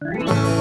Bye.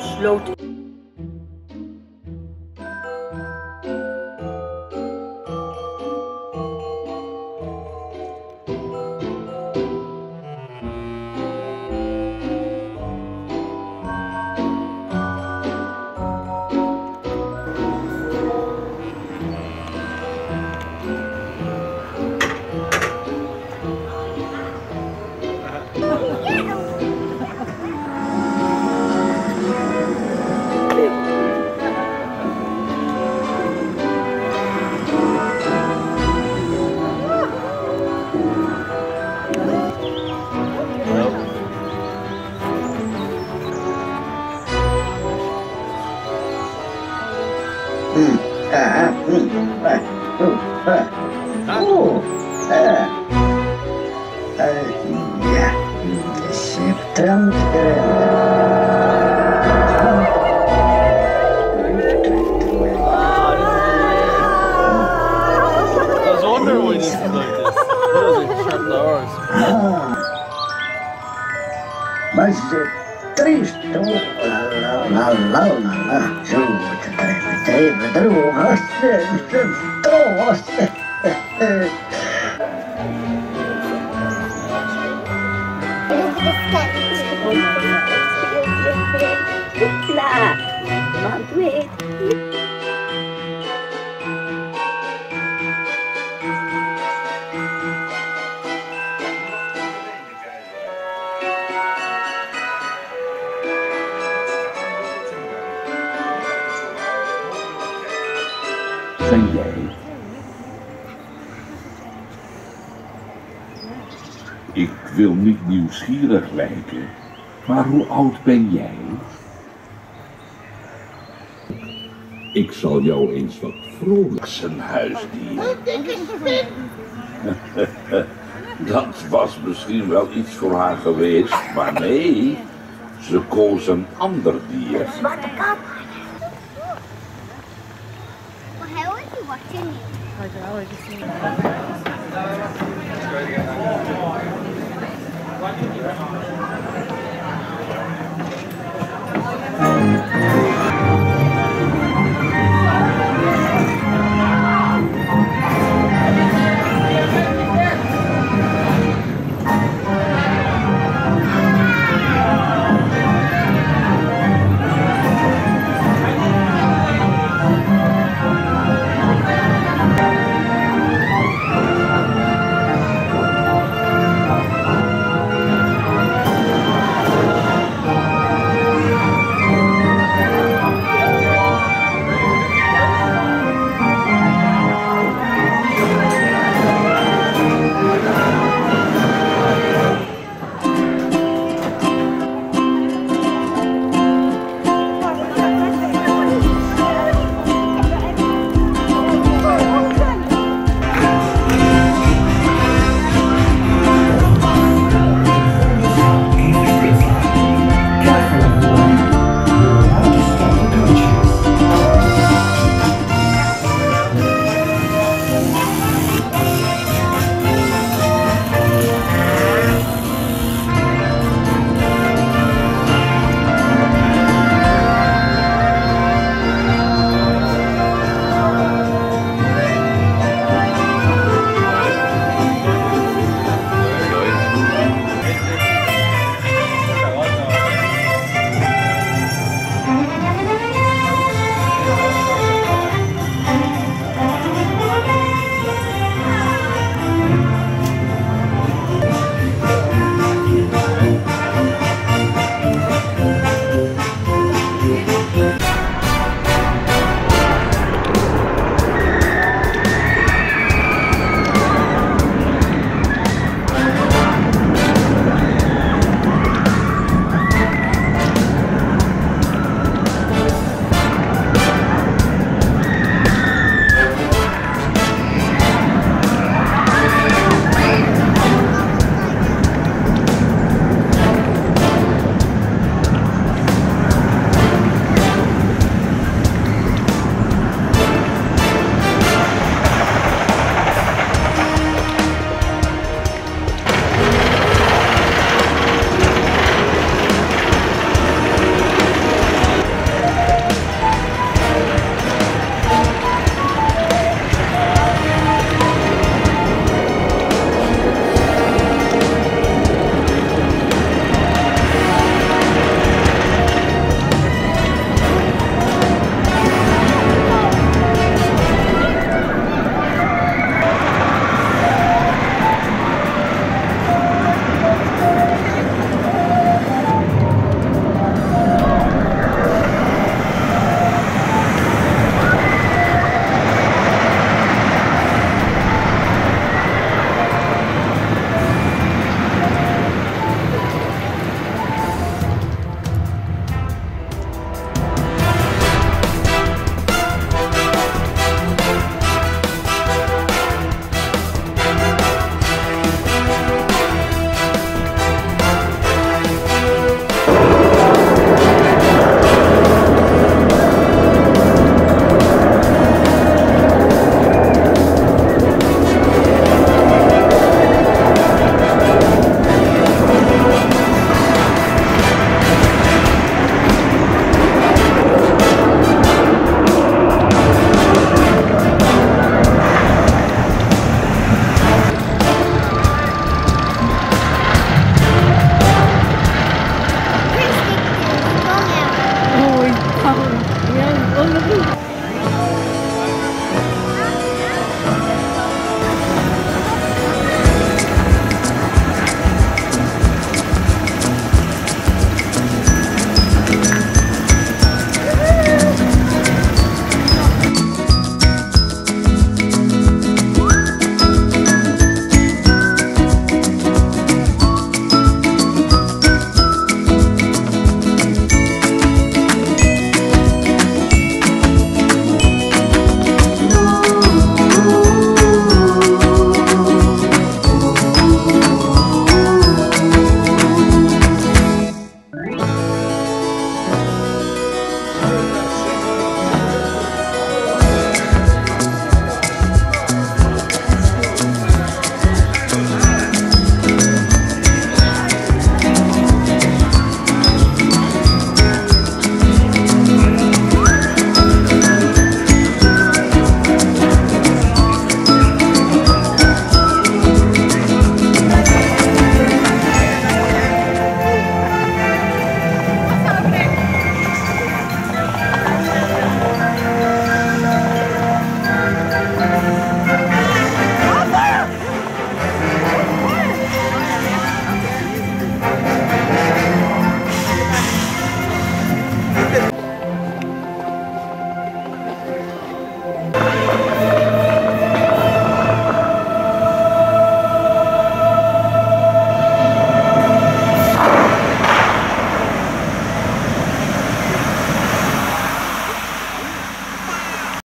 slow transparent. Mas é triste. Lá, lá, lá, lá, Juta, treme, treme, droga, troça. Ben jij? Ik wil niet nieuwsgierig lijken, maar hoe oud ben jij? Ik zal jou eens wat vrolijks een huisdier. Dat was misschien wel iets voor haar geweest, maar nee, ze koos een ander dier. Well, how 好，知道，我知道。